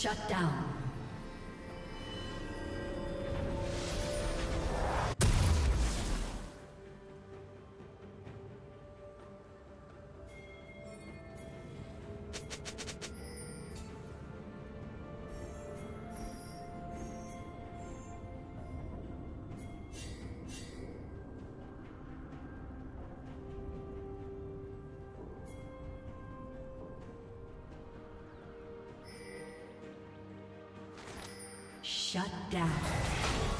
Shut down. Shut down.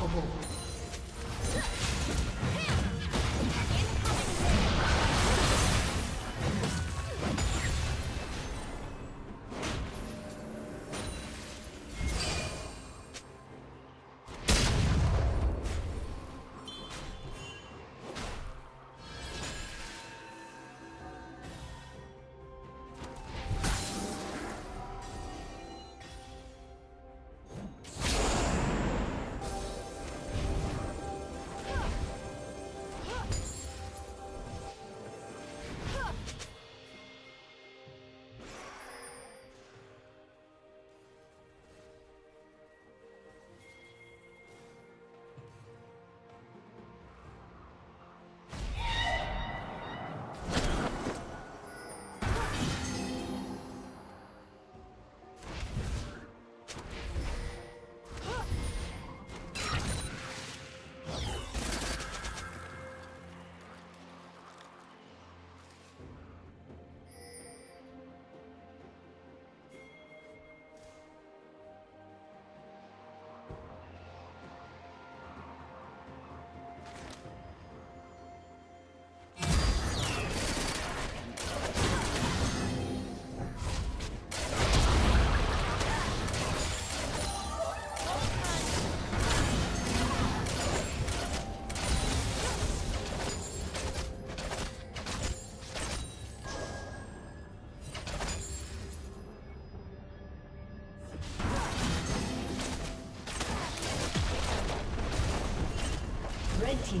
Unstoppable.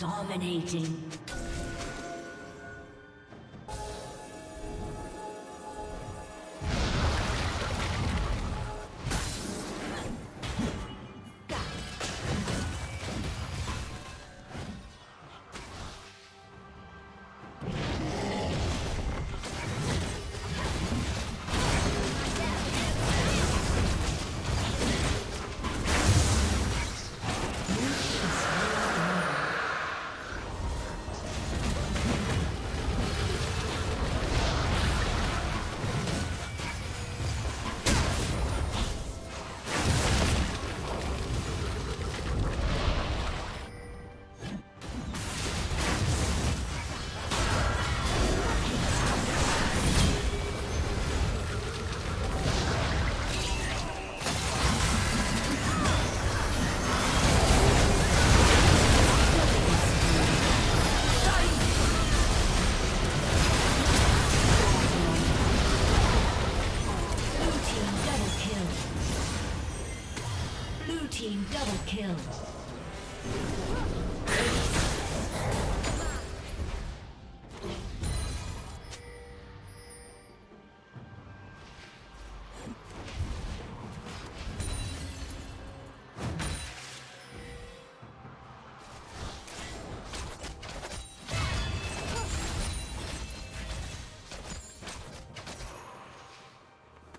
Dominating.